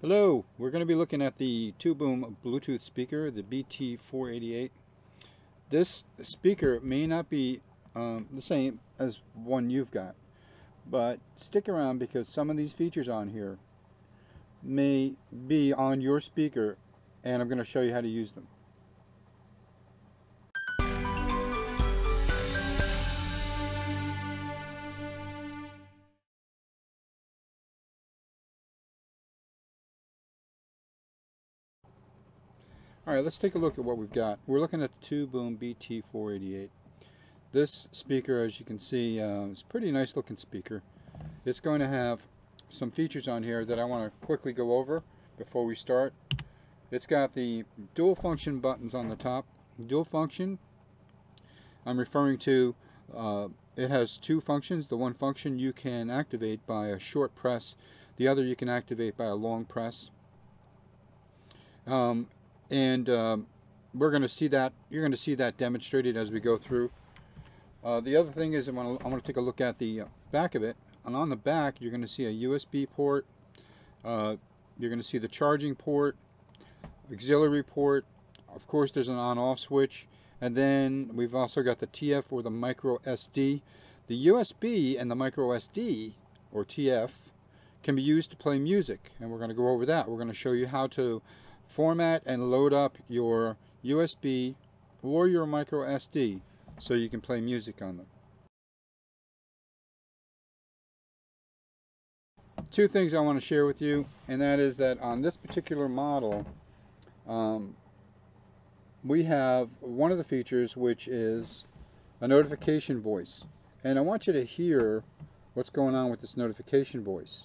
Hello, we're going to be looking at the 2Boom Bluetooth speaker, the BT488. This speaker may not be um, the same as one you've got, but stick around because some of these features on here may be on your speaker and I'm going to show you how to use them. All right, let's take a look at what we've got. We're looking at the 2Boom BT488. This speaker, as you can see, uh, is a pretty nice looking speaker. It's going to have some features on here that I want to quickly go over before we start. It's got the dual function buttons on the top. Dual function, I'm referring to, uh, it has two functions. The one function you can activate by a short press. The other you can activate by a long press. Um, and um, we're going to see that you're going to see that demonstrated as we go through. Uh, the other thing is I'm going to take a look at the uh, back of it. And on the back you're going to see a USB port. Uh, you're going to see the charging port auxiliary port. Of course there's an on-off switch. And then we've also got the TF or the micro SD the USB and the micro SD or TF can be used to play music. And we're going to go over that. We're going to show you how to format and load up your USB or your micro SD so you can play music on them. Two things I want to share with you, and that is that on this particular model, um, we have one of the features which is a notification voice. And I want you to hear what's going on with this notification voice.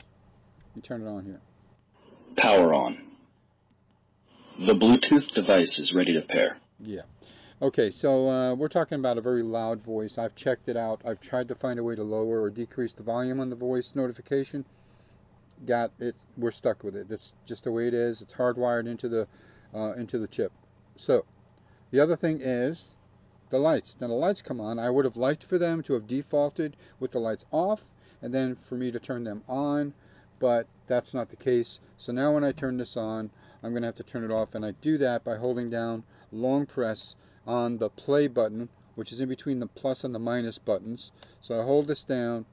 You turn it on here. Power on. The Bluetooth device is ready to pair. Yeah. Okay, so uh, we're talking about a very loud voice. I've checked it out. I've tried to find a way to lower or decrease the volume on the voice notification. Got it. We're stuck with it. It's just the way it is. It's hardwired into the uh, into the chip. So the other thing is the lights. Now the lights come on. I would have liked for them to have defaulted with the lights off and then for me to turn them on, but that's not the case. So now when I turn this on, I'm going to have to turn it off and I do that by holding down long press on the play button which is in between the plus and the minus buttons. So I hold this down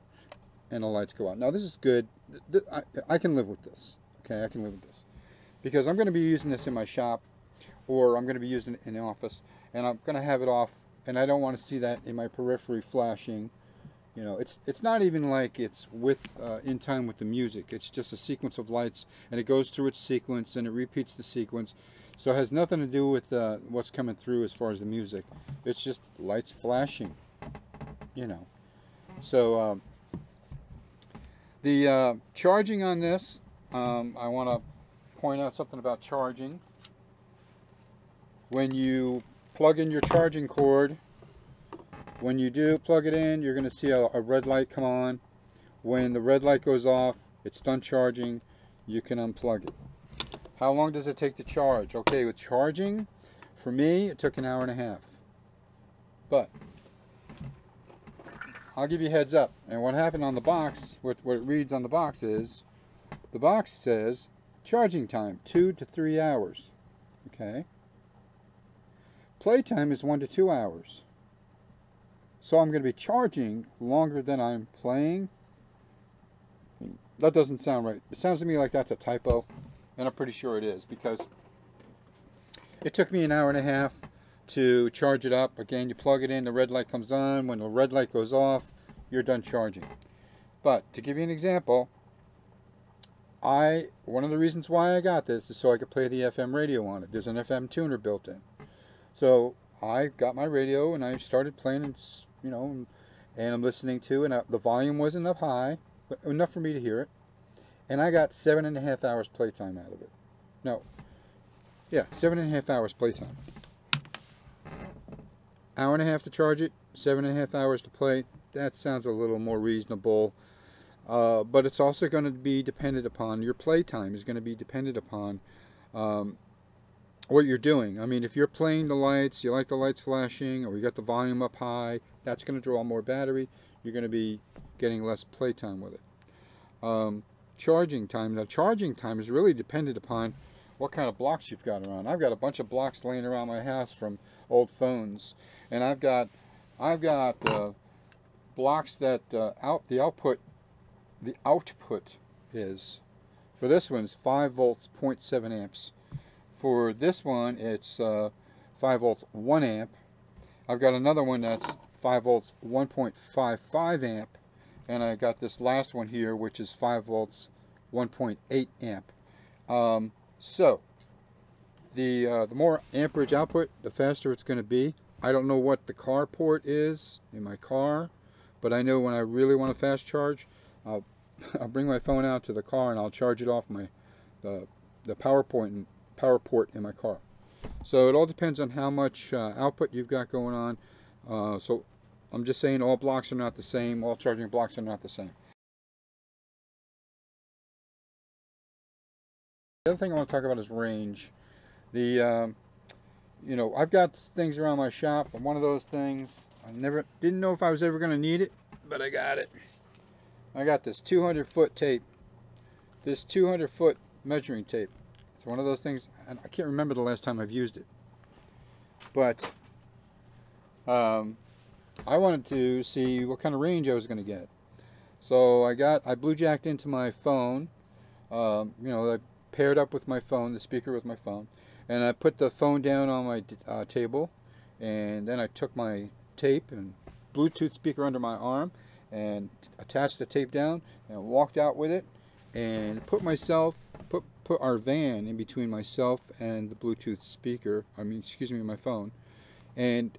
and the lights go out. Now this is good. I, can live with this okay? I can live with this. Because I'm going to be using this in my shop or I'm going to be using it in the office and I'm going to have it off and I don't want to see that in my periphery flashing you know, it's it's not even like it's with uh, in time with the music. It's just a sequence of lights, and it goes through its sequence, and it repeats the sequence. So it has nothing to do with uh, what's coming through as far as the music. It's just lights flashing, you know. So um, the uh, charging on this, um, I want to point out something about charging. When you plug in your charging cord, when you do plug it in, you're going to see a, a red light come on. When the red light goes off, it's done charging, you can unplug it. How long does it take to charge? Okay, with charging, for me, it took an hour and a half. But, I'll give you a heads up. And what happened on the box, what, what it reads on the box is, the box says, charging time, two to three hours. Okay? Playtime is one to two hours. So I'm going to be charging longer than I'm playing. That doesn't sound right. It sounds to me like that's a typo, and I'm pretty sure it is because it took me an hour and a half to charge it up. Again, you plug it in, the red light comes on. When the red light goes off, you're done charging. But to give you an example, I one of the reasons why I got this is so I could play the FM radio on it. There's an FM tuner built in. So I got my radio and I started playing you know, and, I'm listening to, and I, the volume wasn't up high, but enough for me to hear it. And I got seven and a half hours playtime out of it. No, yeah, seven and a half hours playtime. Hour and a half to charge it, seven and a half hours to play. That sounds a little more reasonable. Uh, but it's also going to be dependent upon your playtime is going to be dependent upon um, what you're doing. I mean, if you're playing the lights, you like the lights flashing, or you got the volume up high, that's going to draw more battery. You're going to be getting less playtime with it. Um, charging time. Now, charging time is really dependent upon what kind of blocks you've got around. I've got a bunch of blocks laying around my house from old phones, and I've got I've got uh, blocks that uh, out the output the output is for this one is 5 volts 0.7 amps for this one it's uh, 5 volts 1 amp I've got another one that's 5 volts 1.55 amp and I got this last one here which is 5 volts 1.8 amp. Um, so the uh, the more amperage output the faster it's going to be. I don't know what the car port is in my car but I know when I really want to fast charge I'll, I'll bring my phone out to the car and I'll charge it off my the, the power point power port in my car. So it all depends on how much uh, output you've got going on. Uh, so I'm just saying all blocks are not the same all charging blocks are not the same. The other thing I want to talk about is range. The um, you know I've got things around my shop and one of those things I never didn't know if I was ever going to need it but I got it. I got this 200 foot tape. This 200 foot measuring tape. It's one of those things and I can't remember the last time I've used it. But um, I wanted to see what kind of range I was going to get. So I got I blue jacked into my phone um, you know I paired up with my phone the speaker with my phone and I put the phone down on my uh, table and then I took my tape and Bluetooth speaker under my arm and attached the tape down and walked out with it and put myself put put our van in between myself and the Bluetooth speaker I mean excuse me my phone and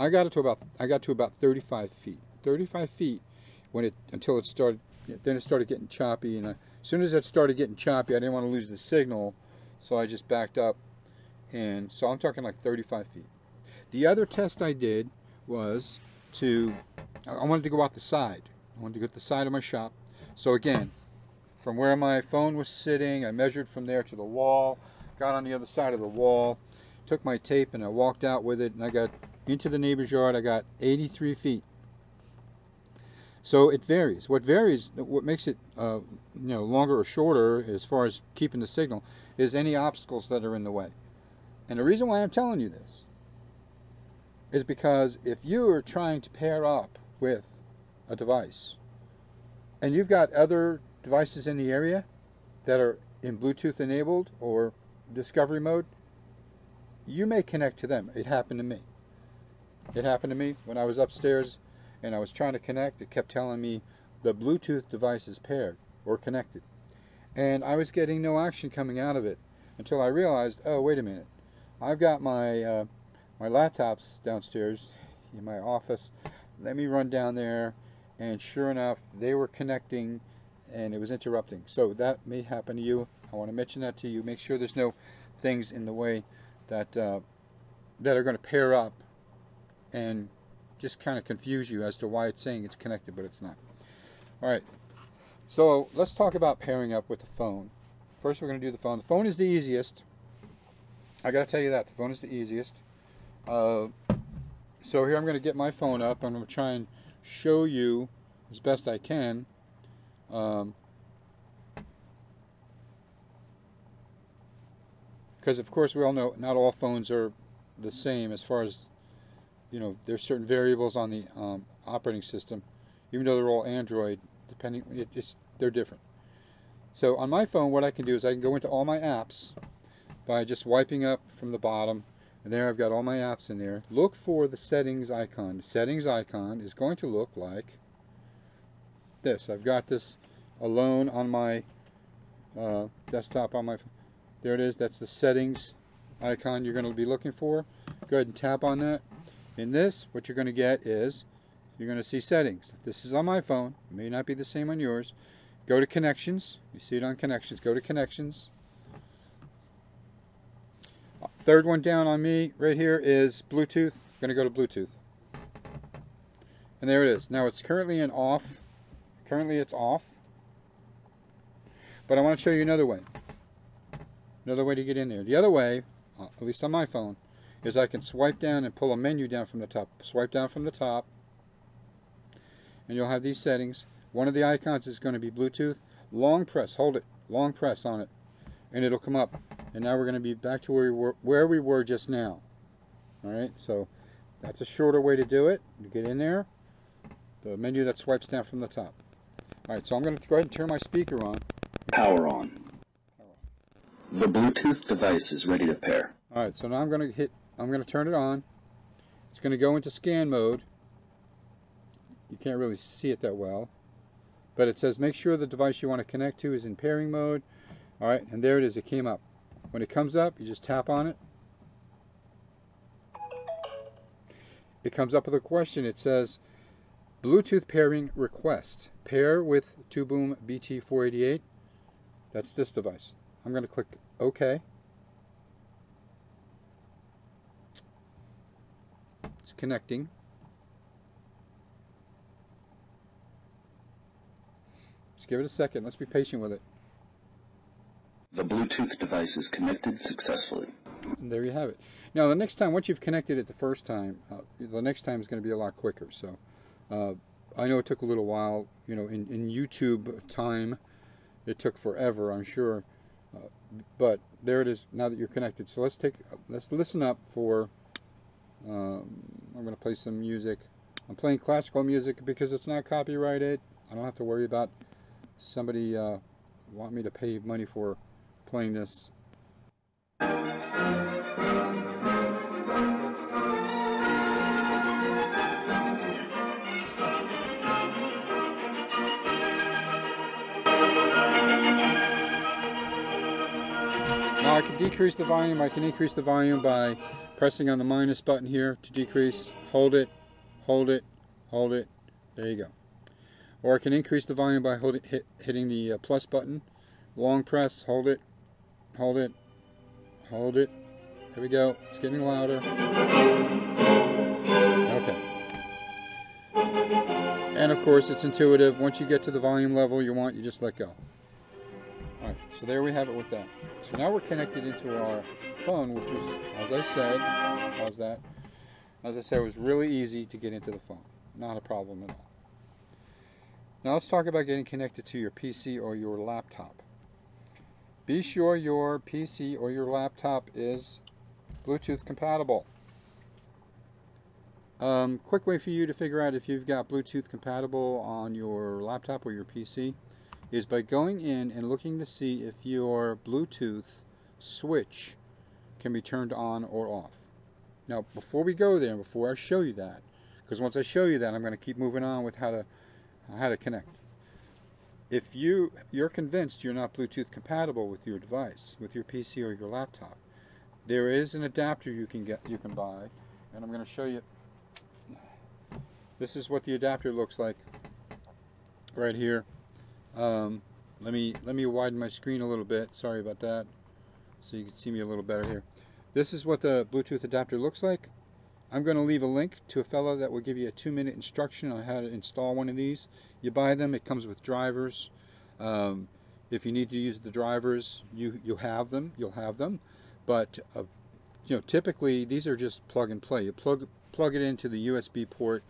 I got it to about I got to about 35 feet 35 feet when it until it started then it started getting choppy and I, as soon as it started getting choppy I didn't want to lose the signal so I just backed up and so I'm talking like 35 feet. The other test I did was to, I wanted to go out the side. I wanted to go to the side of my shop. So again, from where my phone was sitting, I measured from there to the wall, got on the other side of the wall, took my tape and I walked out with it and I got into the neighbor's yard, I got 83 feet. So it varies. What varies, what makes it uh, you know longer or shorter as far as keeping the signal, is any obstacles that are in the way. And the reason why I'm telling you this is because if you are trying to pair up with a device and you've got other devices in the area that are in Bluetooth enabled or discovery mode, you may connect to them. It happened to me. It happened to me when I was upstairs and I was trying to connect. It kept telling me the Bluetooth device is paired or connected. And I was getting no action coming out of it until I realized, oh, wait a minute. I've got my uh, my laptops downstairs in my office. Let me run down there, and sure enough, they were connecting, and it was interrupting. So that may happen to you. I want to mention that to you. Make sure there's no things in the way that uh, that are going to pair up, and just kind of confuse you as to why it's saying it's connected, but it's not. All right. So let's talk about pairing up with the phone. First, we're going to do the phone. The phone is the easiest. I gotta tell you that the phone is the easiest. Uh, so here I'm gonna get my phone up. I'm gonna try and show you as best I can. Um, because of course we all know not all phones are the same as far as you know there's certain variables on the um, operating system even though they're all Android depending it, it's they're different. So on my phone what I can do is I can go into all my apps by just wiping up from the bottom and there I've got all my apps in there. Look for the settings icon. The settings icon is going to look like this. I've got this alone on my uh, desktop on my there it is that's the settings icon you're going to be looking for. Go ahead and tap on that in this what you're going to get is you're going to see settings this is on my phone it may not be the same on yours go to connections you see it on connections go to connections Third one down on me right here is Bluetooth. I'm going to go to Bluetooth. And there it is. Now it's currently in off. Currently it's off. But I want to show you another way. Another way to get in there. The other way, uh, at least on my phone, is I can swipe down and pull a menu down from the top. Swipe down from the top. And you'll have these settings. One of the icons is going to be Bluetooth. long press, hold it, long press on it, and it'll come up. And now we're going to be back to where we were, where we were just now. All right, so that's a shorter way to do it. You get in there, the menu that swipes down from the top. All right, so I'm going to go ahead and turn my speaker on. Power on. The Bluetooth device is ready to pair. All right, so now I'm going to hit, I'm going to turn it on. It's going to go into scan mode. You can't really see it that well. But it says make sure the device you want to connect to is in pairing mode. All right, and there it is, it came up. When it comes up, you just tap on it. It comes up with a question. It says, Bluetooth pairing request. Pair with 2Boom BT488. That's this device. I'm going to click OK. It's connecting. Just give it a second. Let's be patient with it. The Bluetooth device is connected successfully. And there you have it. Now, the next time, once you've connected it the first time, uh, the next time is going to be a lot quicker. So, uh, I know it took a little while. You know, in, in YouTube time, it took forever, I'm sure. Uh, but there it is. Now that you're connected, so let's take, let's listen up for. Um, I'm going to play some music. I'm playing classical music because it's not copyrighted. I don't have to worry about somebody uh, want me to pay money for playing this. Decrease the volume. I can increase the volume by pressing on the minus button here to decrease. Hold it, hold it, hold it. There you go. Or I can increase the volume by it, hit, hitting the uh, plus button. Long press, hold it, hold it, hold it. There we go. It's getting louder. Okay. And of course, it's intuitive. Once you get to the volume level you want, you just let go. Alright, so there we have it with that. So now we're connected into our phone, which is, as I said, how's that? As I said, it was really easy to get into the phone. Not a problem at all. Now let's talk about getting connected to your PC or your laptop. Be sure your PC or your laptop is Bluetooth compatible. Um, quick way for you to figure out if you've got Bluetooth compatible on your laptop or your PC is by going in and looking to see if your Bluetooth switch can be turned on or off. Now, before we go there, before I show you that, because once I show you that, I'm going to keep moving on with how to how to connect. If you you're convinced you're not Bluetooth compatible with your device, with your PC or your laptop, there is an adapter you can get you can buy, and I'm going to show you. This is what the adapter looks like right here. Um, let me let me widen my screen a little bit. Sorry about that, so you can see me a little better here. This is what the Bluetooth adapter looks like. I'm going to leave a link to a fellow that will give you a two-minute instruction on how to install one of these. You buy them; it comes with drivers. Um, if you need to use the drivers, you you have them. You'll have them, but uh, you know typically these are just plug and play. You plug plug it into the USB port,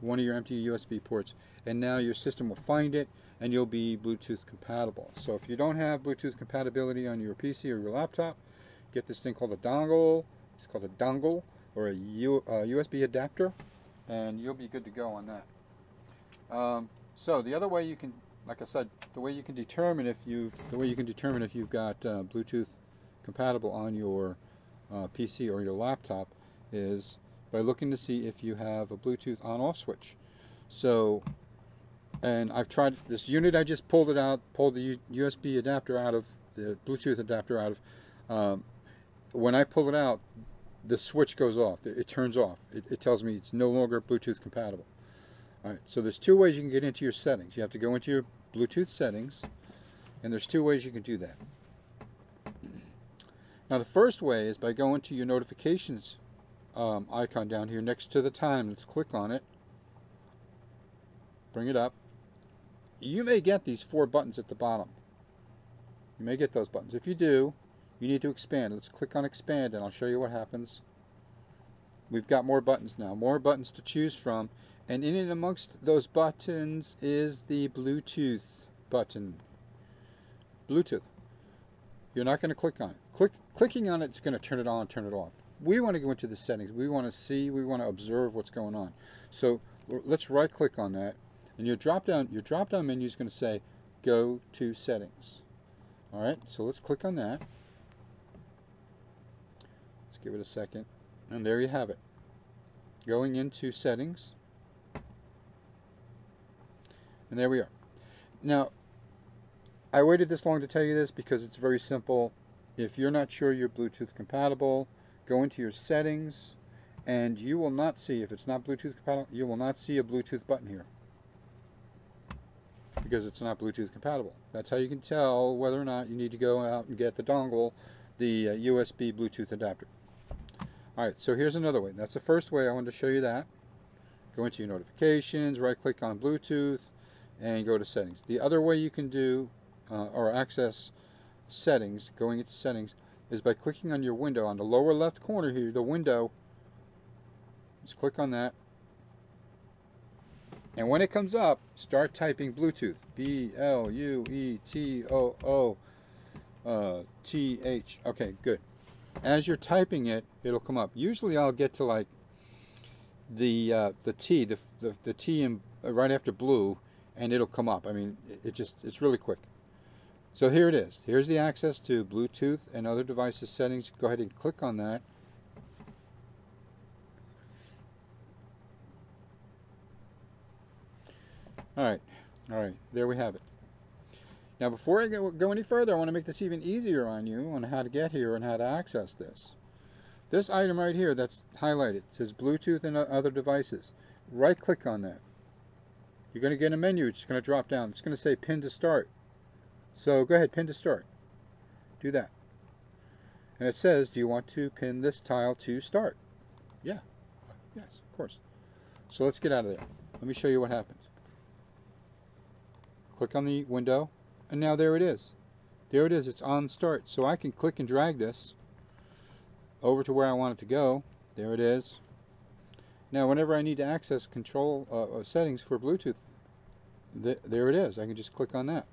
one of your empty USB ports, and now your system will find it and you'll be Bluetooth compatible. So if you don't have Bluetooth compatibility on your PC or your laptop, get this thing called a dongle. It's called a dongle or a U, uh, USB adapter, and you'll be good to go on that. Um, so the other way you can, like I said, the way you can determine if you've, the way you can determine if you've got uh, Bluetooth compatible on your uh, PC or your laptop is by looking to see if you have a Bluetooth on-off switch. So and I've tried this unit I just pulled it out pulled the USB adapter out of the Bluetooth adapter out of um, when I pull it out the switch goes off it, turns off it, it, tells me it's no longer Bluetooth compatible. Alright so there's two ways you can get into your settings. You have to go into your Bluetooth settings and there's two ways you can do that. Now the first way is by going to your notifications um, icon down here next to the time. Let's click on it. Bring it up you may get these four buttons at the bottom. You may get those buttons. If you do, you need to expand. Let's click on expand and I'll show you what happens. We've got more buttons now, more buttons to choose from. And in and amongst those buttons is the Bluetooth button. Bluetooth. You're not going to click on it. Click, clicking on it is going to turn it on, turn it off. We want to go into the settings. We want to see, we want to observe what's going on. So let's right click on that and your drop down your drop down menu is going to say go to settings. All right, so let's click on that. Let's give it a second. And there you have it. Going into settings. And there we are. Now, I waited this long to tell you this because it's very simple. If you're not sure you're Bluetooth compatible, go into your settings and you will not see, if it's not Bluetooth compatible, you will not see a Bluetooth button here because it's not Bluetooth compatible. That's how you can tell whether or not you need to go out and get the dongle, the uh, USB Bluetooth adapter. Alright, so here's another way. That's the first way I wanted to show you that. Go into your notifications, right click on Bluetooth, and go to settings. The other way you can do uh, or access settings, going into settings, is by clicking on your window. On the lower left corner here, the window, just click on that, and when it comes up, start typing Bluetooth. B-L-U-E-T-O-O-T-H. Uh, okay, good. As you're typing it, it'll come up. Usually I'll get to like the uh, the T, the, the, the T in, uh, right after blue, and it'll come up. I mean, it, it just, it's really quick. So here it is. Here's the access to Bluetooth and other devices settings. Go ahead and click on that. All right, all right, there we have it. Now before I go any further, I want to make this even easier on you on how to get here and how to access this. This item right here that's highlighted says Bluetooth and other devices. Right click on that. You're going to get a menu, it's going to drop down. It's going to say pin to start. So go ahead, pin to start. Do that. And it says, do you want to pin this tile to start? Yeah, yes, of course. So let's get out of there. Let me show you what happens. Click on the window, and now there it is. There it is, it's on start. So I can click and drag this over to where I want it to go. There it is. Now whenever I need to access control uh, uh settings for Bluetooth, th there it is. I can just click on that.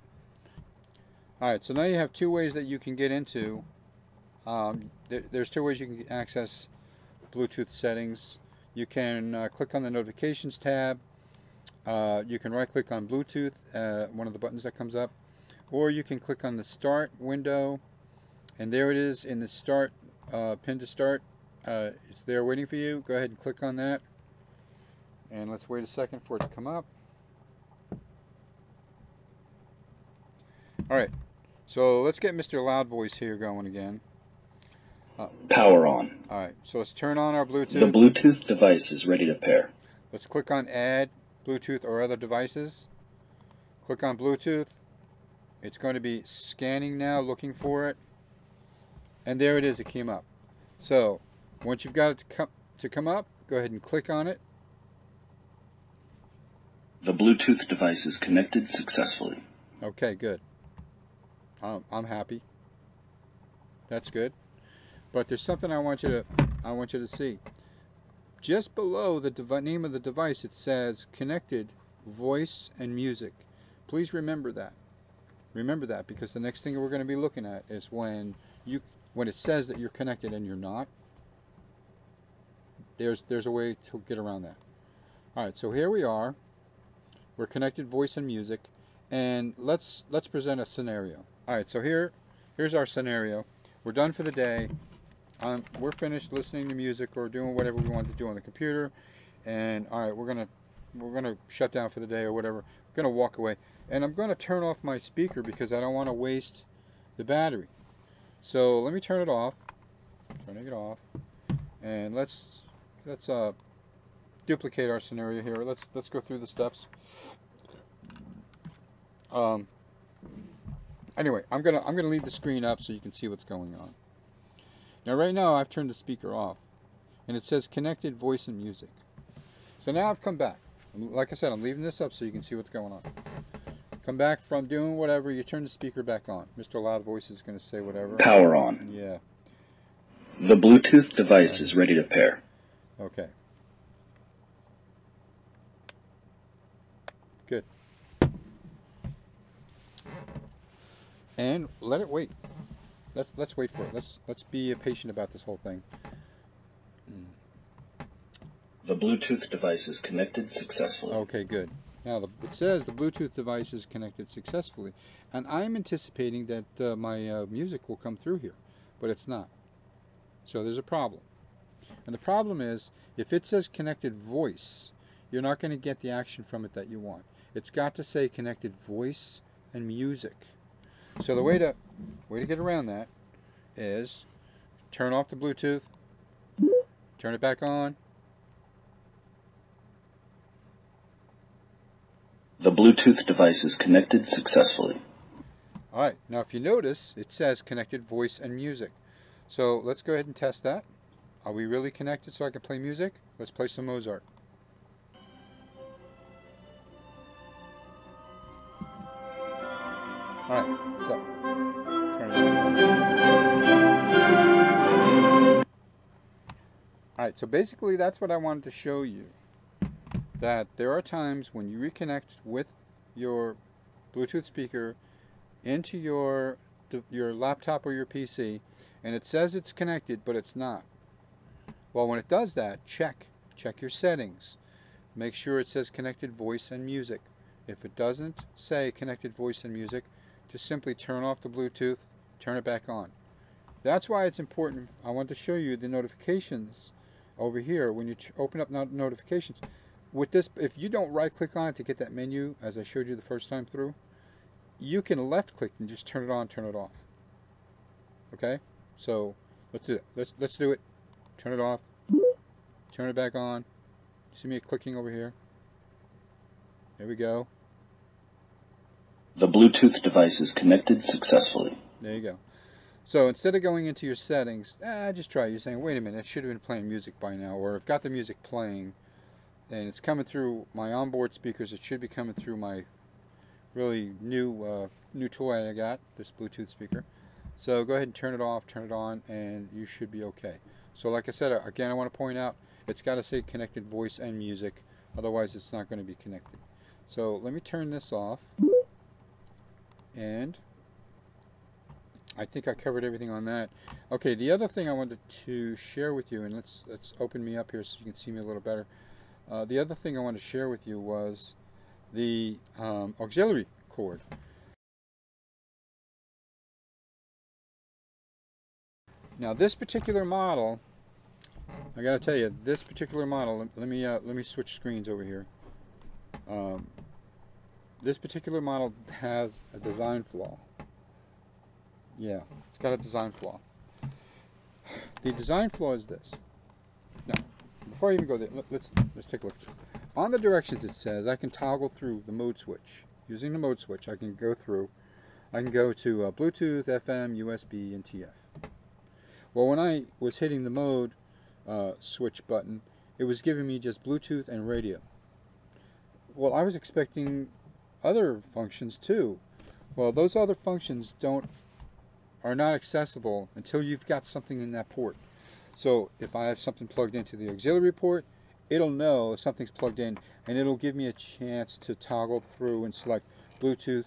Alright, so now you have two ways that you can get into, um, th there's two ways you can access Bluetooth settings. You can uh, click on the notifications tab uh, you can right click on Bluetooth, uh, one of the buttons that comes up, or you can click on the start window and there it is in the start, uh, pin to start. Uh, it's there waiting for you. Go ahead and click on that and let's wait a second for it to come up. Alright, so let's get Mr. Loud Voice here going again. Uh, Power on. Alright, so let's turn on our Bluetooth. The Bluetooth device is ready to pair. Let's click on Add Bluetooth or other devices. Click on Bluetooth. It's going to be scanning now, looking for it. And there it is, it came up. So, once you've got it to come, to come up, go ahead and click on it. The Bluetooth device is connected successfully. Okay, good. I'm happy. That's good. But there's something I want you to I want you to see. Just below the name of the device, it says connected voice and music. Please remember that. Remember that because the next thing we're going to be looking at is when you when it says that you're connected and you're not. There's there's a way to get around that. All right, so here we are. We're connected voice and music, and let's let's present a scenario. All right, so here here's our scenario. We're done for the day um, we're finished listening to music or doing whatever we want to do on the computer. And all right we're gonna we're gonna shut down for the day or whatever. We're gonna walk away. And I'm gonna turn off my speaker because I don't want to waste the battery. So let me turn it off. Turning it off. And let's let's uh, duplicate our scenario here. Let's let's go through the steps. Um, anyway I'm gonna I'm gonna leave the screen up so you can see what's going on now right now I've turned the speaker off and it says connected voice and music. So now I've come back. Like I said, I'm leaving this up so you can see what's going on. Come back from doing whatever, you turn the speaker back on. Mr. Loud Voice is going to say whatever. Power on. Yeah. The Bluetooth device is ready to pair. Okay. Good. and let it wait. Let's let's wait for it. Let's let's be patient about this whole thing. The Bluetooth device is connected successfully. Okay, good. Now the, it says the Bluetooth device is connected successfully, and I'm anticipating that uh, my uh, music will come through here, but it's not. So there's a problem. And the problem is, if it says connected voice, you're not going to get the action from it that you want. It's got to say connected voice and music. So the way to way to get around that is turn off the Bluetooth, turn it back on, The Bluetooth device is connected successfully. All right, now if you notice, it says connected voice and music. So let's go ahead and test that. Are we really connected so I can play music? Let's play some Mozart. All right, so turn it. All right, so basically that's what I wanted to show you. That there are times when you reconnect with your Bluetooth speaker into your your laptop or your PC and it says it's connected but it's not. Well when it does that check check your settings make sure it says connected voice and music if it doesn't say connected voice and music just simply turn off the Bluetooth turn it back on that's why it's important I want to show you the notifications over here when you open up not notifications with this if you don't right click on it to get that menu as I showed you the first time through you can left click and just turn it on, turn it off. Okay? So let's do it. Let's let's do it. Turn it off. Turn it back on. See me clicking over here? There we go. The Bluetooth device is connected successfully. There you go. So instead of going into your settings, ah, just try. You're saying, wait a minute, it should have been playing music by now, or I've got the music playing, and it's coming through my onboard speakers. It should be coming through my really new uh, new toy I got, this Bluetooth speaker. So go ahead and turn it off, turn it on, and you should be okay. So like I said, uh, again, I want to point out, it's got to say connected voice and music, otherwise it's not going to be connected. So let me turn this off, and I think I covered everything on that. Okay, the other thing I wanted to share with you, and let's let's open me up here so you can see me a little better. Uh, the other thing I wanted to share with you was the um, auxiliary cord. Now this particular model, I gotta tell you, this particular model, let me uh, let me switch screens over here. Um, this particular model has a design flaw. Yeah, it's got a design flaw. The design flaw is this. Now, before I even go there, let's let's take a look. On the directions it says I can toggle through the mode switch. Using the mode switch I can go through, I can go to uh, Bluetooth, FM, USB, and TF. Well when I was hitting the mode uh, switch button, it was giving me just Bluetooth and radio. Well I was expecting other functions too. Well those other functions don't are not accessible until you've got something in that port. So if I have something plugged into the auxiliary port, it'll know something's plugged in and it'll give me a chance to toggle through and select Bluetooth,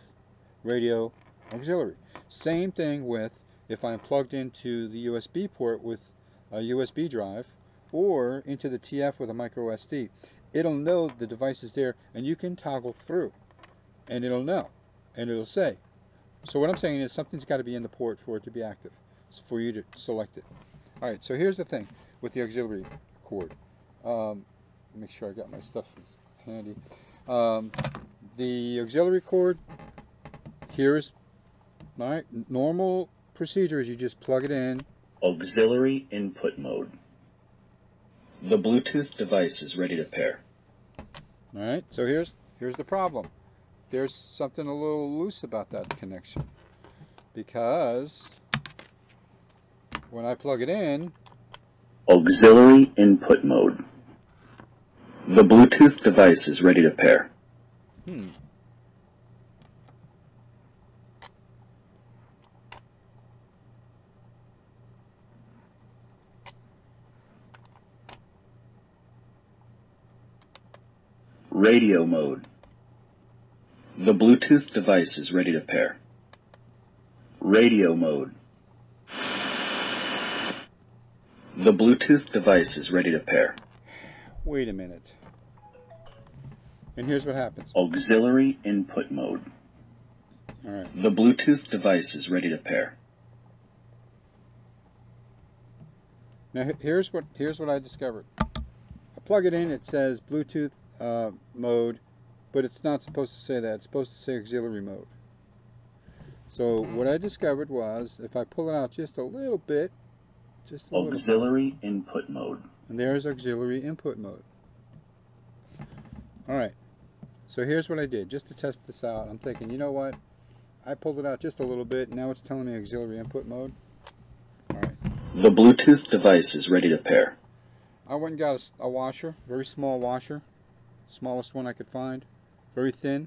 radio, auxiliary. Same thing with if I'm plugged into the USB port with a USB drive or into the TF with a micro SD. It'll know the device is there and you can toggle through and it'll know and it'll say. So what I'm saying is something's got to be in the port for it to be active, for you to select it. All right, so here's the thing with the auxiliary cord. Um, make sure I got my stuff handy. Um, the auxiliary cord here is all right. Normal procedure is you just plug it in. Auxiliary input mode. The Bluetooth device is ready to pair. All right. So here's here's the problem. There's something a little loose about that connection because when I plug it in. Auxiliary input mode. The Bluetooth device is ready to pair. Hmm. Radio mode. The Bluetooth device is ready to pair. Radio mode. The Bluetooth device is ready to pair. Wait a minute. And here's what happens. Auxiliary input mode. All right. The Bluetooth device is ready to pair. Now here's what here's what I discovered. I plug it in. It says Bluetooth uh, mode, but it's not supposed to say that. It's supposed to say auxiliary mode. So what I discovered was if I pull it out just a little bit, just a little bit, Auxiliary input mode. and there's auxiliary input mode. All right. So here's what I did just to test this out. I'm thinking, you know what? I pulled it out just a little bit. Now it's telling me auxiliary input mode. All right. The Bluetooth device is ready to pair. I went and got a washer, very small washer, smallest one I could find, very thin.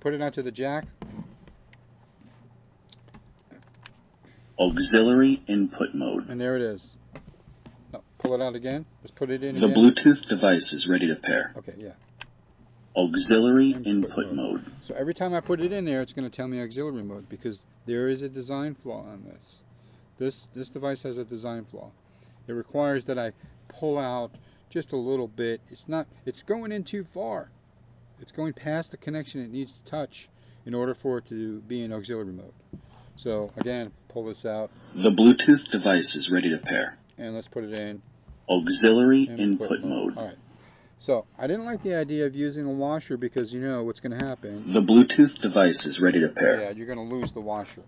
Put it onto the jack. Auxiliary input mode. And there it is. No, pull it out again. Just put it in The again. Bluetooth device is ready to pair. Okay, yeah. Auxiliary Input input mode. mode. So every time I put it in there, it's going to tell me auxiliary mode because there is a design flaw on this. This this device has a design flaw. It requires that I pull out just a little bit. It's not. It's going in too far. It's going past the connection it needs to touch in order for it to be in auxiliary mode. So again, pull this out The Bluetooth device is ready to pair. and let's put it in Auxiliary input, input mode. mode. All right. So I didn't like the idea of using a washer because you know what's going to happen. The Bluetooth device is ready to pair. Yeah, you're going to lose the washer.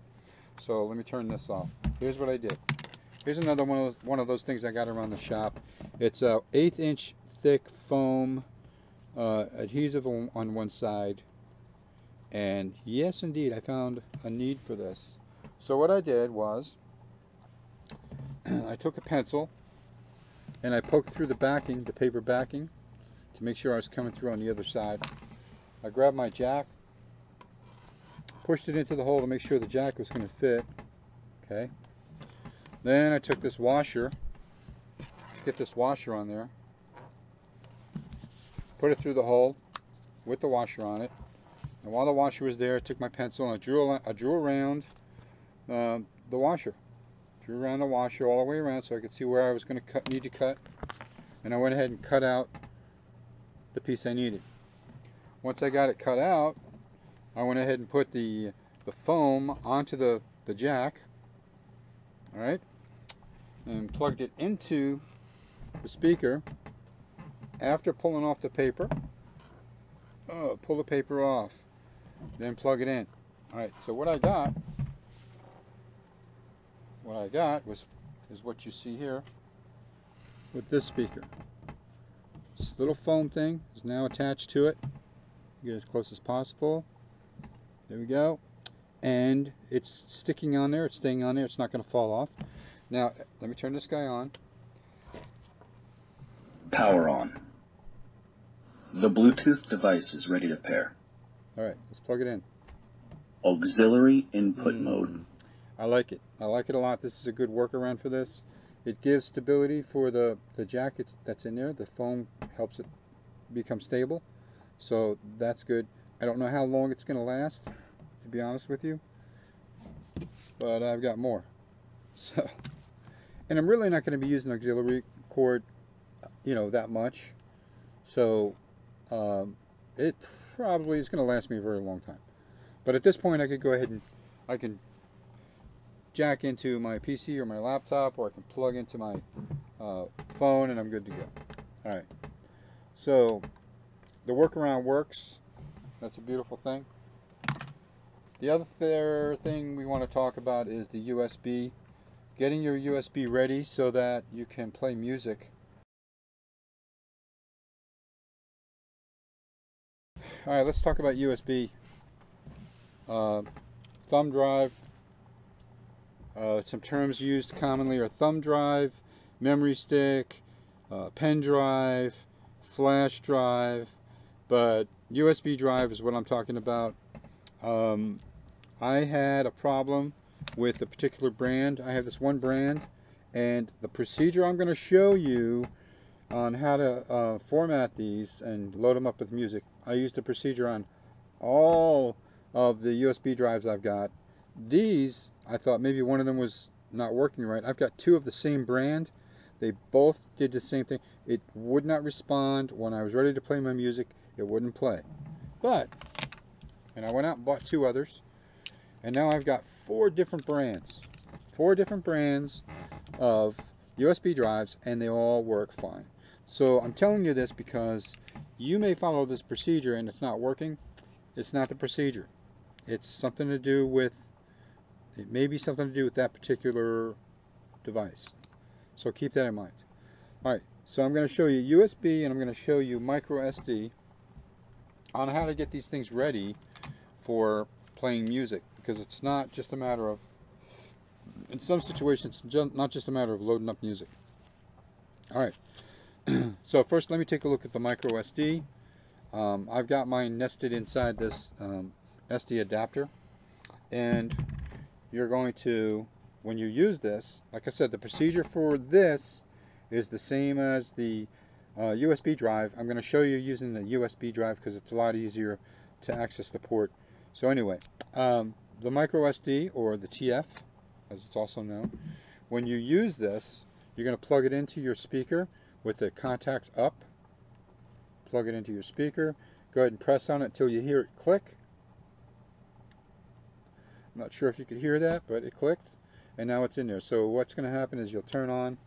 So let me turn this off. Here's what I did. Here's another one of those, one of those things I got around the shop. It's a eighth inch thick foam uh, adhesive on, on one side. And yes, indeed, I found a need for this. So what I did was I took a pencil and I poked through the backing, the paper backing, to make sure I was coming through on the other side. I grabbed my jack, pushed it into the hole to make sure the jack was going to fit. Okay. Then I took this washer. Let's get this washer on there. Put it through the hole with the washer on it. And while the washer was there, I took my pencil and I drew, I drew around um, the washer. Drew around the washer all the way around so I could see where I was going to cut, need to cut. And I went ahead and cut out the piece I needed. Once I got it cut out, I went ahead and put the the foam onto the, the jack. Alright? And plugged it into the speaker. After pulling off the paper, oh, pull the paper off. Then plug it in. Alright, so what I got what I got was is what you see here with this speaker. This little foam thing is now attached to it. Get as close as possible. There we go. And it's sticking on there. It's staying on there. It's not going to fall off. Now, let me turn this guy on. Power on. The Bluetooth device is ready to pair. All right, let's plug it in. Auxiliary input Mm. mode. I like it. I like it a lot. This is a good workaround for this. It gives stability for the, the jackets that's in there. The foam helps it become stable. So that's good. I don't know how long it's going to last, to be honest with you. But I've got more. So, and I'm really not going to be using auxiliary cord, you know, that much. So, um, it probably is going to last me a very long time. But at this point, I could go ahead and I can jack into my PC or my laptop, or I can plug into my uh, phone, and I'm good to go. All right. So the workaround works. That's a beautiful thing. The other th- thing we want to talk about is the USB. Getting your USB ready so that you can play music. All right, let's talk about USB. Uh, thumb drive. Uh, some terms used commonly are thumb drive, memory stick, uh, pen drive, flash drive, but USB drive is what I'm talking about. Um, I had a problem with a particular brand. I have this one brand, and the procedure I'm going to show you on how to uh, format these and load them up with music. I used a procedure on all of the USB drives I've got. these, I thought maybe one of them was not working right. I've got two of the same brand. They both did the same thing. It would not respond when I was ready to play my music. It wouldn't play. But, and I went out and bought two others. And now I've got four different brands. Four different brands of USB drives and they all work fine. So I'm telling you this because you may follow this procedure and it's not working. It's not the procedure. It's something to do with, it may be something to do with that particular device. So keep that in mind. Alright, so I'm going to show you USB and I'm going to show you micro SD on how to get these things ready for playing music because it's not just a matter of in some situations it's not just a matter of loading up music all right so first let me take a look at the micro SD um, I've got mine nested inside this um, SD adapter. And you're going to when you use this like I said the procedure for this is the same as the uh, USB drive. I'm going to show you using the USB drive because it's a lot easier to access the port. So anyway um, the micro SD or the TF as it's also known when you use this you're going to plug it into your speaker with the contacts up plug it into your speaker go ahead and press on it until you hear it click. I'm not sure if you could hear that but it clicked and now it's in there. So what's going to happen is you'll turn on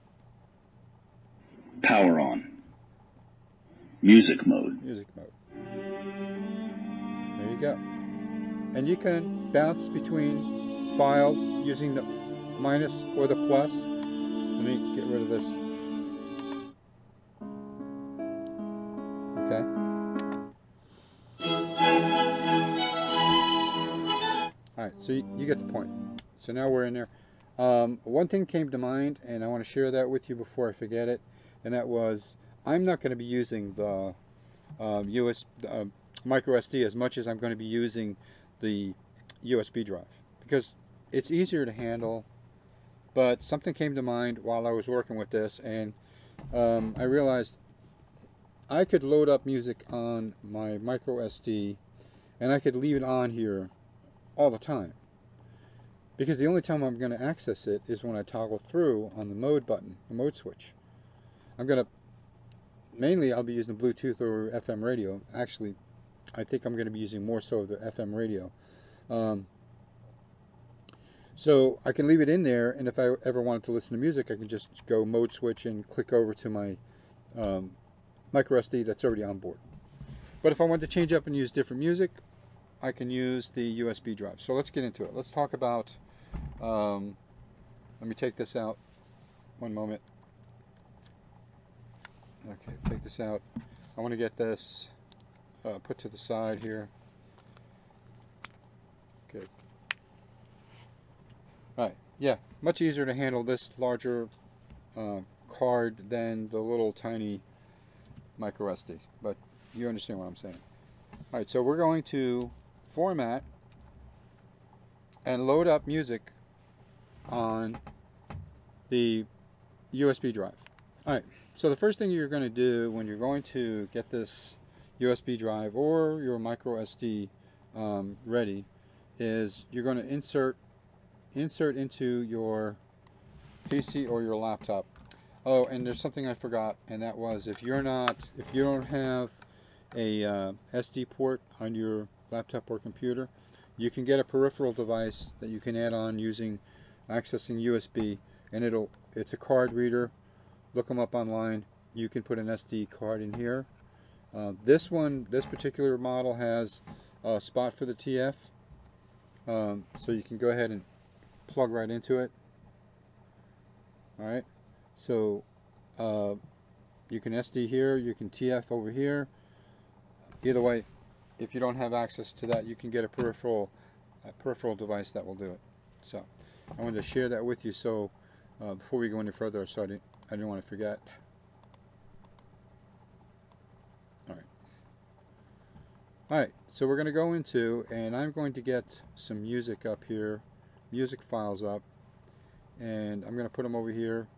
power on. Music mode. Music mode. There you go. And you can bounce between files using the minus or the plus. Let me get rid of this so you, you, get the point. So now we're in there. Um, one thing came to mind, and I want to share that with you before I forget it, and that was I'm not going to be using the um, US uh, micro SD as much as I'm going to be using the USB drive because it's easier to handle. But something came to mind while I was working with this, and um, I realized I could load up music on my micro SD and I could leave it on here all the time because the only time I'm going to access it is when I toggle through on the mode button, the mode switch. I'm going to, mainly I'll be using Bluetooth or FM radio. Actually, I think I'm going to be using more so the FM radio. Um, so I can leave it in there and if I ever wanted to listen to music I can just go mode switch and click over to my um, micro SD that's already on board. But if I want to change up and use different music, I can use the USB drive. So let's get into it. Let's talk about, um, let me take this out one moment. Okay, take this out. I want to get this uh, put to the side here. Good. Alright, yeah, much easier to handle this larger uh, card than the little tiny micro SD, but you understand what I'm saying. All right, so we're going to format and load up music on the USB drive. All right, so the first thing you're going to do when you're going to get this USB drive or your micro SD um, ready is you're going to insert insert into your PC or your laptop Oh, and there's something I forgot, and that was if you're not, if you don't have a uh, SD port on your laptop or computer, you can get a peripheral device that you can add on using accessing USB, and it'll it's a card reader. Look them up online. You can put an SD card in here. Uh, this one, this particular model has a spot for the TF, um, so you can go ahead and plug right into it. All right. So uh, you can SD here, you can TF over here. Either way, if you don't have access to that, you can get a peripheral, a peripheral device that will do it. So I wanted to share that with you. So uh, before we go any further, so I didn't, I didn't want to forget. All right. All right. So we're going to go into, and I'm going to get some music up here, music files up, and I'm going to put them over here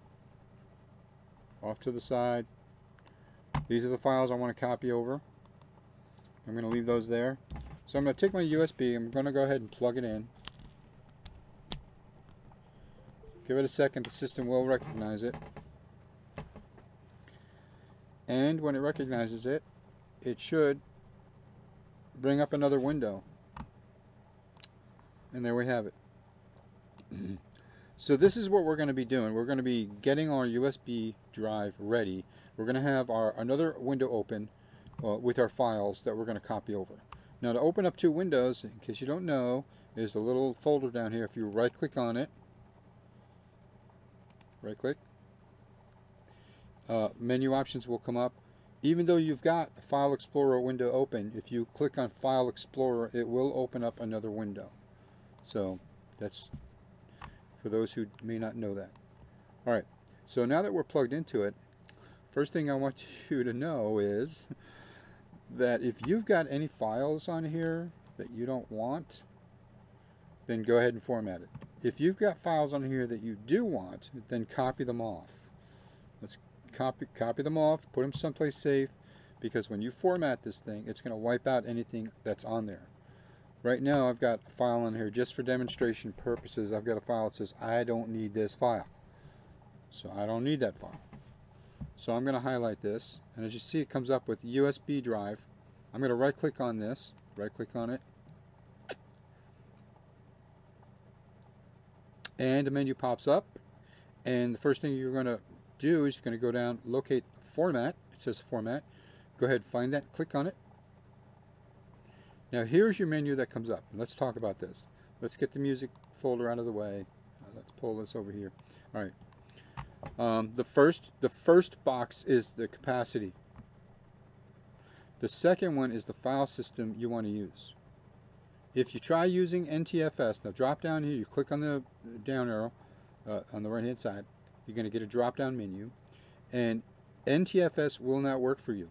off to the side. These are the files I want to copy over. I'm going to leave those there. So I'm going to take my USB, I'm going to go ahead and plug it in. Give it a second, the system will recognize it. And when it recognizes it, it should bring up another window. And there we have it. so this is what we're going to be doing. We're going to be getting our USB drive ready. We're going to have our another window open uh, with our files that we're going to copy over. Now to open up two windows, in case you don't know, is the little folder down here. If you right click on it, right click, uh, menu options will come up. Even though you've got a File Explorer window open, if you click on File Explorer, it will open up another window. So that's for those who may not know that. All right, so now that we're plugged into it, first thing I want you to know is that if you've got any files on here that you don't want, then go ahead and format it. If you've got files on here that you do want, then copy them off. Let's copy, copy them off, put them someplace safe, because when you format this thing, it's going to wipe out anything that's on there. Right now, I've got a file on here just for demonstration purposes. I've got a file that says, I don't need this file. So I don't need that file. So I'm going to highlight this, and as you see, it comes up with USB drive. I'm going to right click on this, right click on it, and a menu pops up and the first thing you're going to do is you're going to go down locate format. It says format. Go ahead find that click on it. Now here's your menu that comes up. Let's talk about this. Let's get the music folder out of the way. Uh, let's pull this over here. All right um, the first the first box is the capacity the second one is the file system you want to use if you try using NTFS, now drop down here, you click on the down arrow uh, on the right hand side, you're going to get a drop down menu, and NTFS will not work for you.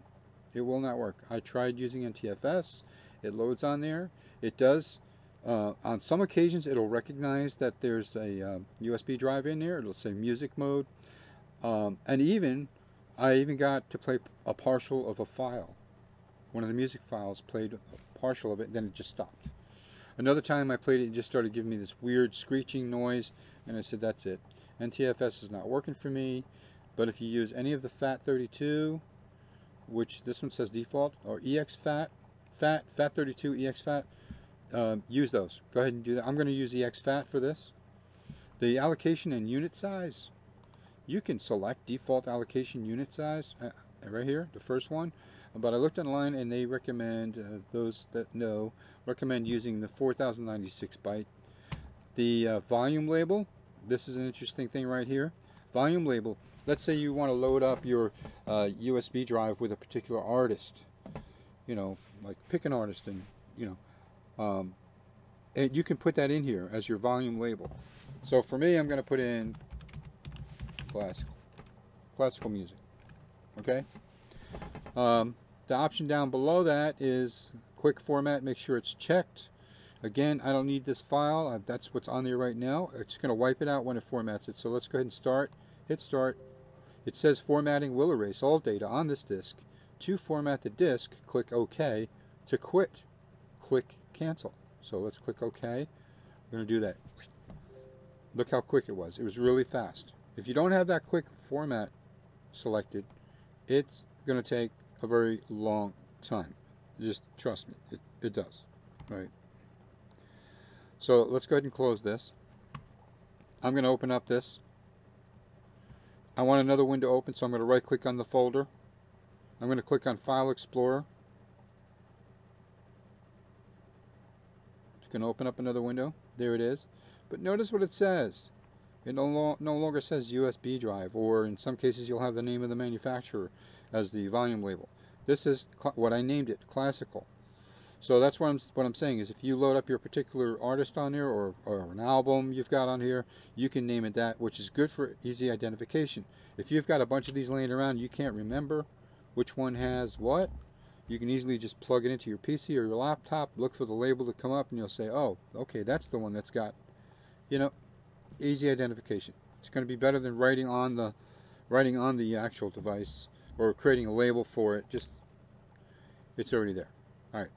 It will not work. I tried using NTFS, it loads on there. It does, uh, on some occasions, it'll recognize that there's a uh, USB drive in there, it'll say music mode, um, and even, I even got to play a partial of a file. One of the music files played a partial of it, then it just stopped. Another time I played it, it just started giving me this weird screeching noise, and I said, that's it. NTFS is not working for me, but if you use any of the FAT32, which this one says default, or EXFAT, FAT, FAT32, EXFAT, um, use those. Go ahead and do that. I'm going to use the EXFAT for this. The allocation and unit size, you can select default allocation unit size uh, right here, the first one. But I looked online and they recommend, uh, those that know, recommend using the 4096 byte. The uh, volume label, this is an interesting thing right here. Volume label, let's say you want to load up your uh, USB drive with a particular artist. You know, like pick an artist and, you know, um, and you can put that in here as your volume label. So for me, I'm going to put in classical, classical music. Okay. Um, the option down below that is quick format. Make sure it's checked. Again, I don't need this file. Uh, that's what's on there right now. It's going to wipe it out when it formats it. So let's go ahead and start. Hit start. It says formatting will erase all data on this disk. To format the disk, click OK. To quit, click cancel. So let's click OK. We're going to do that. Look how quick it was. It was really fast. If you don't have that quick format selected, it's going to take a very long time. Just trust me, it, it does. Right. So let's go ahead and close this. I'm going to open up this. I want another window open, so I'm going to right click on the folder. I'm going to click on File Explorer. Going open up another window. There it is. But notice what it says. It no, lo no longer says USB drive, or in some cases you'll have the name of the manufacturer as the volume label. This is what I named it, classical. So that's what I'm, what I'm saying is if you load up your particular artist on there or, or an album you've got on here, you can name it that, which is good for easy identification. If you've got a bunch of these laying around you can't remember which one has what, you can easily just plug it into your PC or your laptop, look for the label to come up, and you'll say, oh, okay, that's the one that's got, you know, easy identification. It's going to be better than writing on the writing on the actual device or creating a label for it, just it's already there. All right.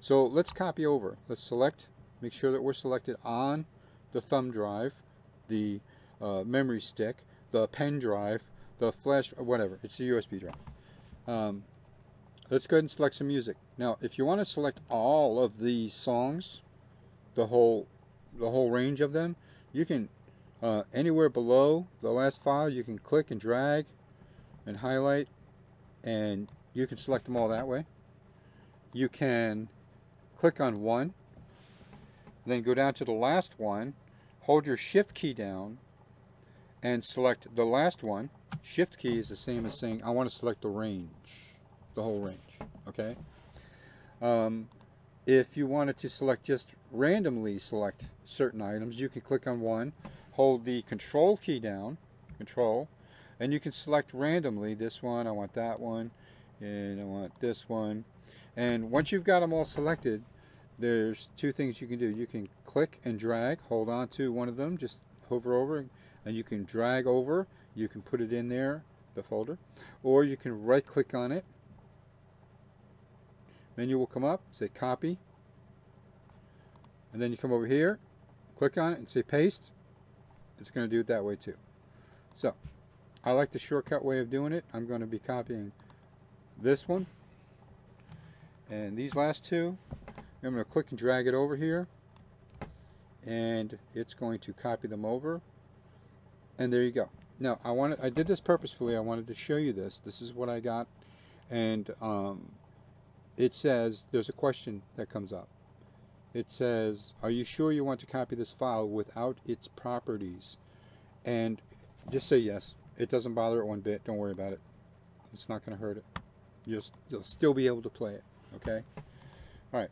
So let's copy over. Let's select, make sure that we're selected on the thumb drive, the uh, memory stick, the pen drive, the flash, whatever. It's a USB drive. Um, let's go ahead and select some music. Now, if you want to select all of these songs, the whole, the whole range of them, you can uh, anywhere below the last file, you can click and drag and highlight, and you can select them all that way. You can click on one, then go down to the last one, hold your shift key down, and select the last one. Shift key is the same as saying I want to select the range, the whole range, okay? Um, if you wanted to select just randomly select certain items, you can click on one, hold the control key down, control, and you can select randomly this one, I want that one, and I want this one. And once you've got them all selected, there's two things you can do. You can click and drag, hold on to one of them, just hover over, and you can drag over, you can put it in there, the folder, or you can right click on it, menu will come up, say copy, and then you come over here, click on it and say paste, it's going to do it that way too. So, I like the shortcut way of doing it. I'm going to be copying this one and these last two. I'm going to click and drag it over here and it's going to copy them over and there you go. Now I wanted I did this purposefully. I wanted to show you this. This is what I got and um, it says there's a question that comes up. It says, are you sure you want to copy this file without its properties? And just say yes. It doesn't bother it one bit. Don't worry about it. It's not going to hurt it. You'll, you'll still be able to play it. Okay? All right.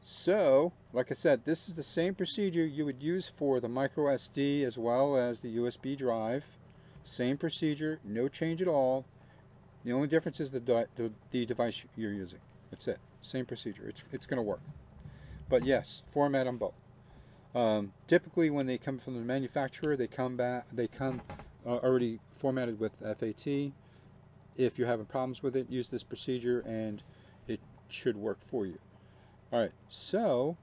So, like I said, this is the same procedure you would use for the micro SD as well as the USB drive. Same procedure, no change at all. The only difference is the, the, the device you're using. That's it. Same procedure. It's, it's going to work. But yes, format them both. Um, typically, when they come from the manufacturer, they come back. They come uh, already formatted with FAT. If you're having problems with it, use this procedure, and it should work for you. All right. So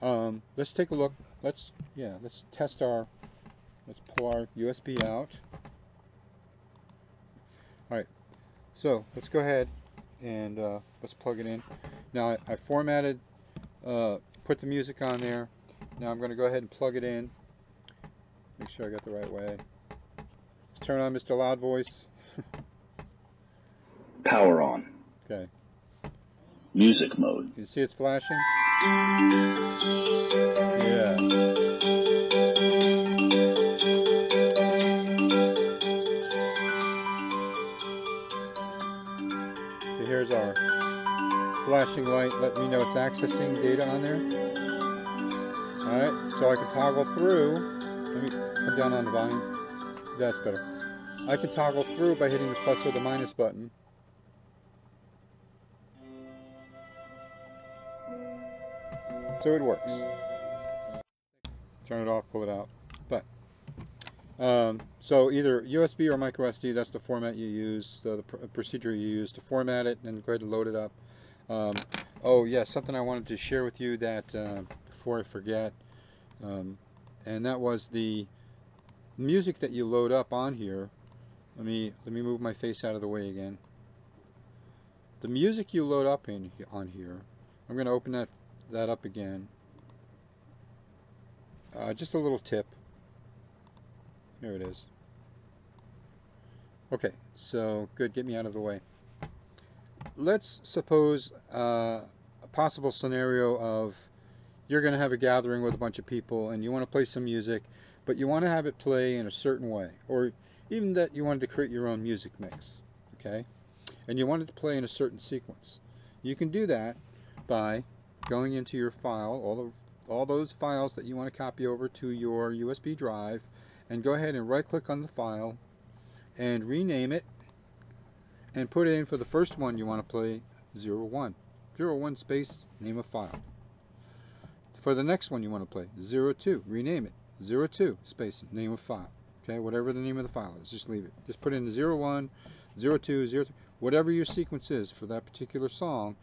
um, let's take a look. Let's yeah. Let's test our. Let's pull our USB out. All right. So let's go ahead and uh, let's plug it in. Now I, I formatted uh, put the music on there. Now I'm going to go ahead and plug it in. Make sure I got the right way. Let's turn on Mr. Loud Voice. Power on. Okay. Music mode. You see it's flashing? Yeah. Flashing light let me know it's accessing data on there. Alright, so I can toggle through. Let me come down on the volume. That's better. I can toggle through by hitting the plus or the minus button. So it works. Turn it off, pull it out. But um, so either USB or micro SD, that's the format you use, the, the pr procedure you use to format it, and go ahead and load it up. Um, oh yeah, something I wanted to share with you that uh, before I forget, um, and that was the music that you load up on here. Let me let me move my face out of the way again. The music you load up in on here, I'm going to open that that up again. Uh, just a little tip. Here it is. Okay, so good. Get me out of the way let's suppose uh, a possible scenario of you're going to have a gathering with a bunch of people and you want to play some music, but you want to have it play in a certain way, or even that you wanted to create your own music mix, okay? And you wanted to play in a certain sequence. You can do that by going into your file, all of all those files that you want to copy over to your USB drive, and go ahead and right click on the file and rename it and put in for the first one you want to play 01. 01 space, name of file. For the next one you want to play 02, rename it 02 space, name of file. Okay, whatever the name of the file is, just leave it. Just put in 01, 02, 03, whatever your sequence is for that particular song,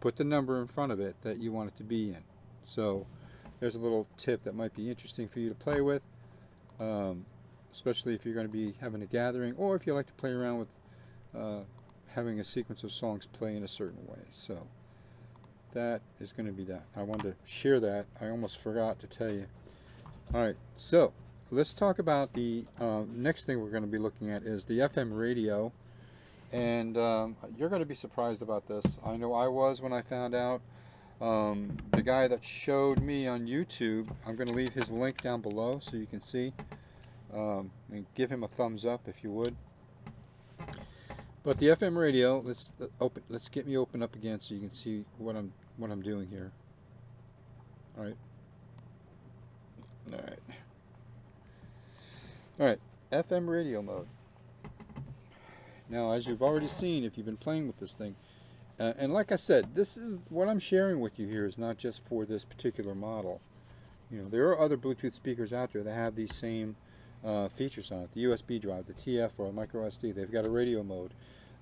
put the number in front of it that you want it to be in. So there's a little tip that might be interesting for you to play with. um, especially if you're going to be having a gathering or if you like to play around with uh, having a sequence of songs play in a certain way. So that is going to be that. I wanted to share that. I almost forgot to tell you. All right, so let's talk about the uh, next thing we're going to be looking at is the FM radio. And um, you're going to be surprised about this. I know I was when I found out. Um, the guy that showed me on YouTube, I'm going to leave his link down below so you can see. Um, and give him a thumbs up if you would. But the FM radio, let's uh, open. Let's get me open up again so you can see what I'm what I'm doing here. All right. All right. All right. FM radio mode. Now, as you've already seen, if you've been playing with this thing, uh, and like I said, this is what I'm sharing with you here is not just for this particular model. You know, there are other Bluetooth speakers out there that have these same uh, features on it. The USB drive, the TF or micro SD, they've got a radio mode.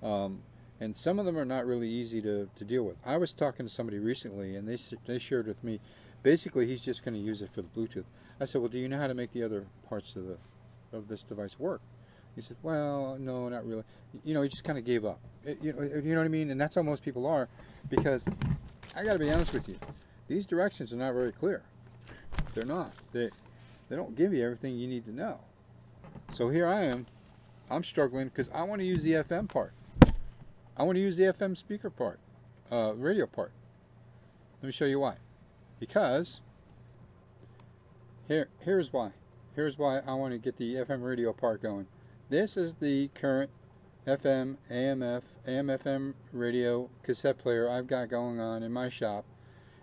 Um, and some of them are not really easy to, to deal with. I was talking to somebody recently and they, they shared with me, basically he's just going to use it for the Bluetooth. I said, well, do you know how to make the other parts of, the, of this device work? He said, well, no, not really. You know, he just kind of gave up. It, you, know, you know what I mean? And that's how most people are because I got to be honest with you. These directions are not very clear. They're not. They, they don't give you everything you need to know. So here I am. I'm struggling because I want to use the FM part. I want to use the FM speaker part, uh, radio part. Let me show you why. Because here, here's why. Here's why I want to get the FM radio part going. This is the current FM, AMF, AM/FM radio cassette player I've got going on in my shop,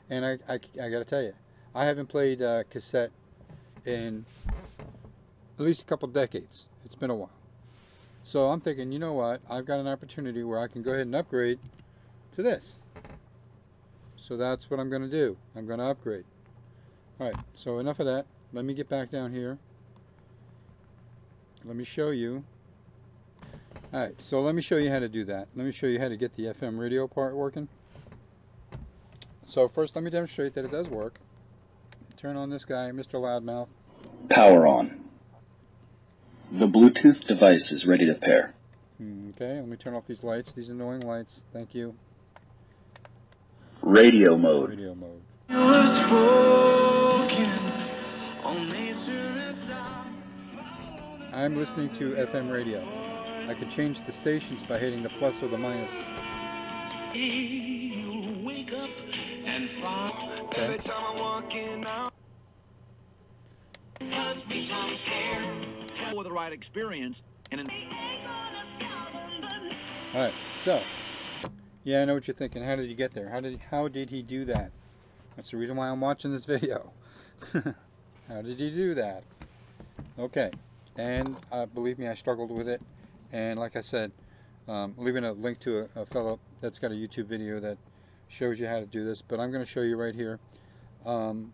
and I, I, I got to tell you, I haven't played uh, cassette in at least a couple decades. It's been a while. So I'm thinking, you know what? I've got an opportunity where I can go ahead and upgrade to this. So that's what I'm going to do. I'm going to upgrade. Alright, so enough of that. Let me get back down here. Let me show you. Alright, so let me show you how to do that. Let me show you how to get the FM radio part working. So first let me demonstrate that it does work. Turn on this guy, Mr. Loudmouth. Power on. The Bluetooth device is ready to pair. Hmm, okay, let me turn off these lights, these annoying lights. Thank you. Radio mode. Radio mode. I'm listening to FM radio. I can change the stations by hitting the plus or the minus. Okay with the right experience and an all right so yeah i know what you're thinking. How did he get there? How did how did he do that? That's the reason why i'm watching this video. How did he do that? Okay and uh, believe me i struggled with it. And like i said um, leaving a link to a, a fellow that's got a youtube video that shows you how to do this but i'm going to show you right here. Um,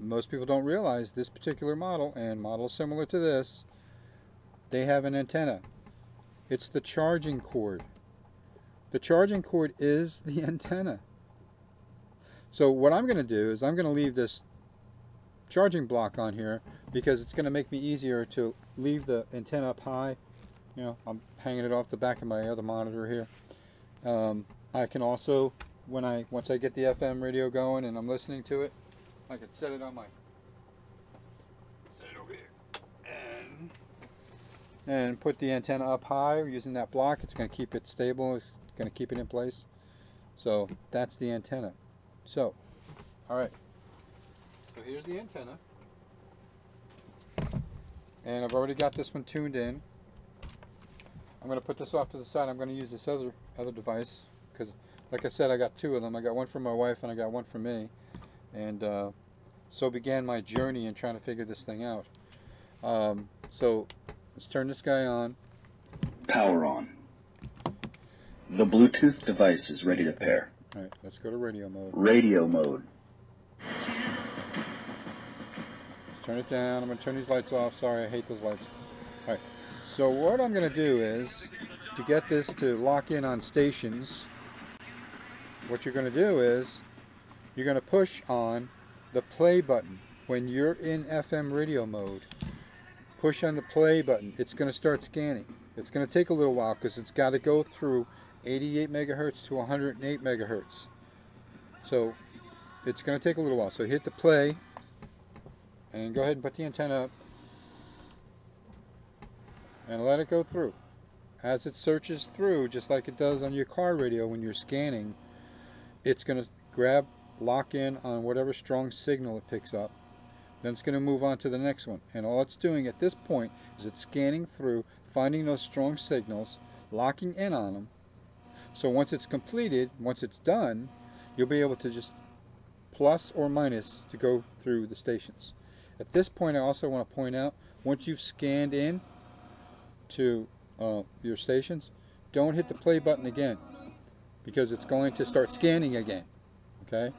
most people don't realize this particular model and models similar to this they have an antenna. It's the charging cord. The charging cord is the antenna. So what I'm going to do is I'm going to leave this charging block on here because it's going to make me easier to leave the antenna up high. You know, I'm hanging it off the back of my other monitor here. Um, I can also, when I once I get the FM radio going and I'm listening to it, I can set it on my and put the antenna up high using that block. It's going to keep it stable. It's going to keep it in place. So that's the antenna. So, all right. So here's the antenna. And I've already got this one tuned in. I'm going to put this off to the side. I'm going to use this other other device because, like I said, I got two of them. I got one for my wife and I got one for me. And uh, so began my journey in trying to figure this thing out. Um, so Let's turn this guy on. Power on. The Bluetooth device is ready to pair. Alright, let's go to radio mode. Radio mode. Let's turn it down. I'm going to turn these lights off. Sorry, I hate those lights. Alright, so what I'm going to do is, to get this to lock in on stations, what you're going to do is, you're going to push on the play button when you're in FM radio mode push on the play button, it's going to start scanning. It's going to take a little while because it's got to go through 88 megahertz to 108 megahertz. So it's going to take a little while. So hit the play and go ahead and put the antenna up and let it go through. As it searches through, just like it does on your car radio when you're scanning, it's going to grab, lock in on whatever strong signal it picks up. Then it's going to move on to the next one. And all it's doing at this point is it's scanning through, finding those strong signals, locking in on them. So once it's completed, once it's done, you'll be able to just plus or minus to go through the stations. At this point, I also want to point out, once you've scanned in to uh, your stations, don't hit the play button again because it's going to start scanning again. Okay?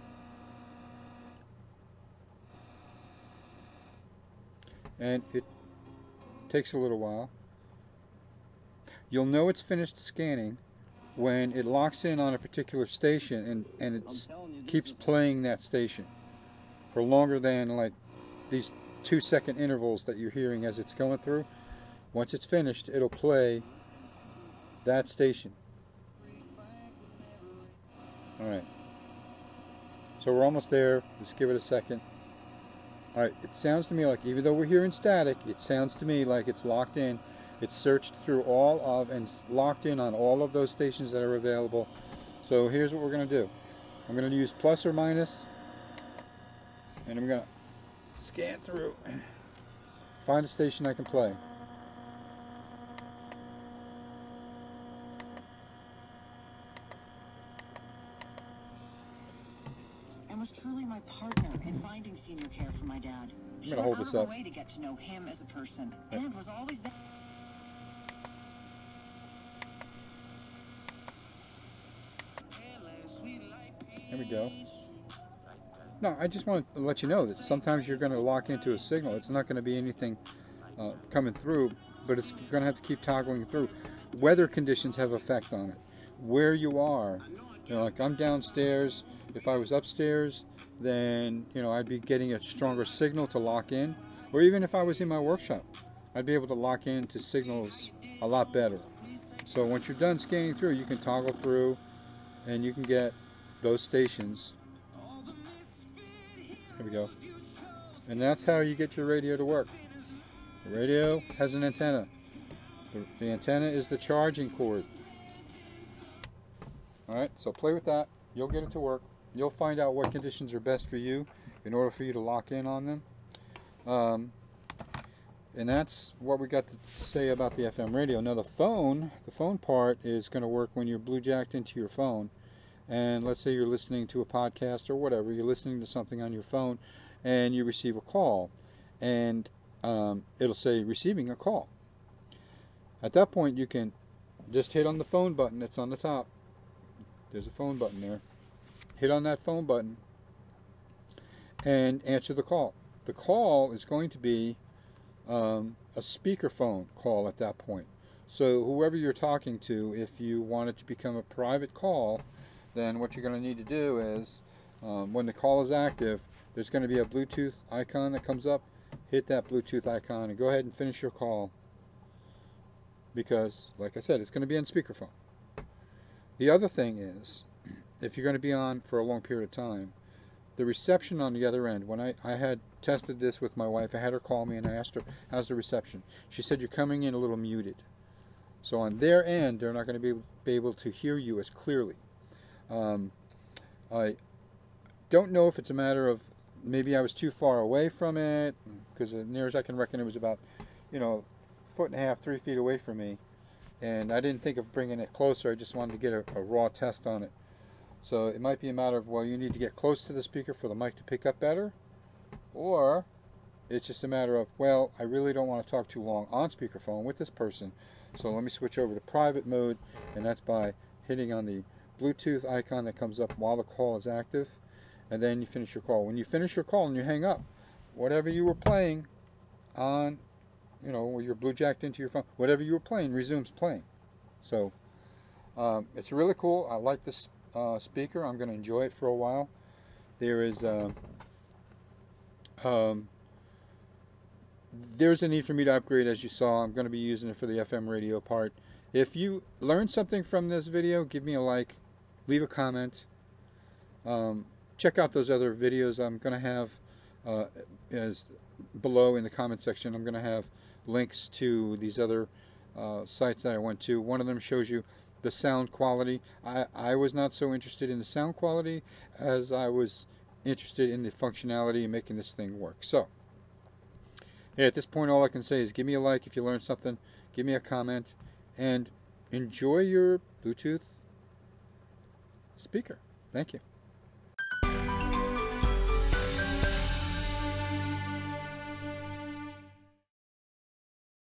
And it takes a little while. You'll know it's finished scanning when it locks in on a particular station and, and it keeps playing that station for longer than like these two second intervals that you're hearing as it's going through. Once it's finished, it'll play that station. Alright. So we're almost there. Just give it a second. Alright, it sounds to me like, even though we're hearing static, it sounds to me like it's locked in. It's searched through all of and locked in on all of those stations that are available. So here's what we're going to do. I'm going to use plus or minus, and I'm going to scan through, find a station I can play. and was truly my partner in finding senior care for my dad. She gonna hold this up. way to get to know him as a person, Yeah. and was always there. There we go. No, I just want to let you know that sometimes you're going to lock into a signal. It's not going to be anything uh, coming through, but it's going to have to keep toggling through. Weather conditions have effect on it. Where you are, you know, like I'm downstairs. If I was upstairs, then you know I'd be getting a stronger signal to lock in. Or even if I was in my workshop, I'd be able to lock into signals a lot better. So once you're done scanning through, you can toggle through, and you can get those stations. There we go. And that's how you get your radio to work. The radio has an antenna. The, the antenna is the charging cord. Alright, so play with that. You'll get it to work. You'll find out what conditions are best for you in order for you to lock in on them. Um, and that's what we got to say about the FM radio. Now the phone, the phone part is going to work when you're blue jacked into your phone and let's say you're listening to a podcast or whatever, you're listening to something on your phone, and you receive a call, and um, it'll say receiving a call. At that point, you can just hit on the phone button that's on the top. There's a phone button there. Hit on that phone button and answer the call. The call is going to be um, a speakerphone call at that point. So whoever you're talking to, if you want it to become a private call, then what you're going to need to do is um, when the call is active there's going to be a Bluetooth icon that comes up hit that Bluetooth icon and go ahead and finish your call because like I said it's going to be on speakerphone the other thing is if you're going to be on for a long period of time the reception on the other end when I, I had tested this with my wife I had her call me and I asked her how's the reception? She said you're coming in a little muted. So on their end they're not going to be, be able to hear you as clearly. Um, I don't know if it's a matter of maybe I was too far away from it because as near as I can reckon it was about you know foot and a half three feet away from me. And I didn't think of bringing it closer I just wanted to get a, a raw test on it so it might be a matter of well you need to get close to the speaker for the mic to pick up better or it's just a matter of well I really don't want to talk too long on speakerphone with this person so let me switch over to private mode and that's by hitting on the Bluetooth icon that comes up while the call is active and then you finish your call. When you finish your call and you hang up, whatever you were playing on, you know, where you're blue jacked into your phone, whatever you were playing resumes playing. So um, it's really cool. I like this uh, speaker. I'm going to enjoy it for a while. There is uh, um, there's a need for me to upgrade as you saw. I'm going to be using it for the FM radio part. If you learned something from this video, give me a like, leave a comment. Um, check out those other videos I'm going to have uh, as below in the comment section. I'm going to have links to these other uh, sites that I went to. One of them shows you the sound quality. I, I was not so interested in the sound quality as I was interested in the functionality and making this thing work. So, yeah, at this point, all I can say is give me a like if you learned something, give me a comment, and enjoy your Bluetooth speaker. Thank you.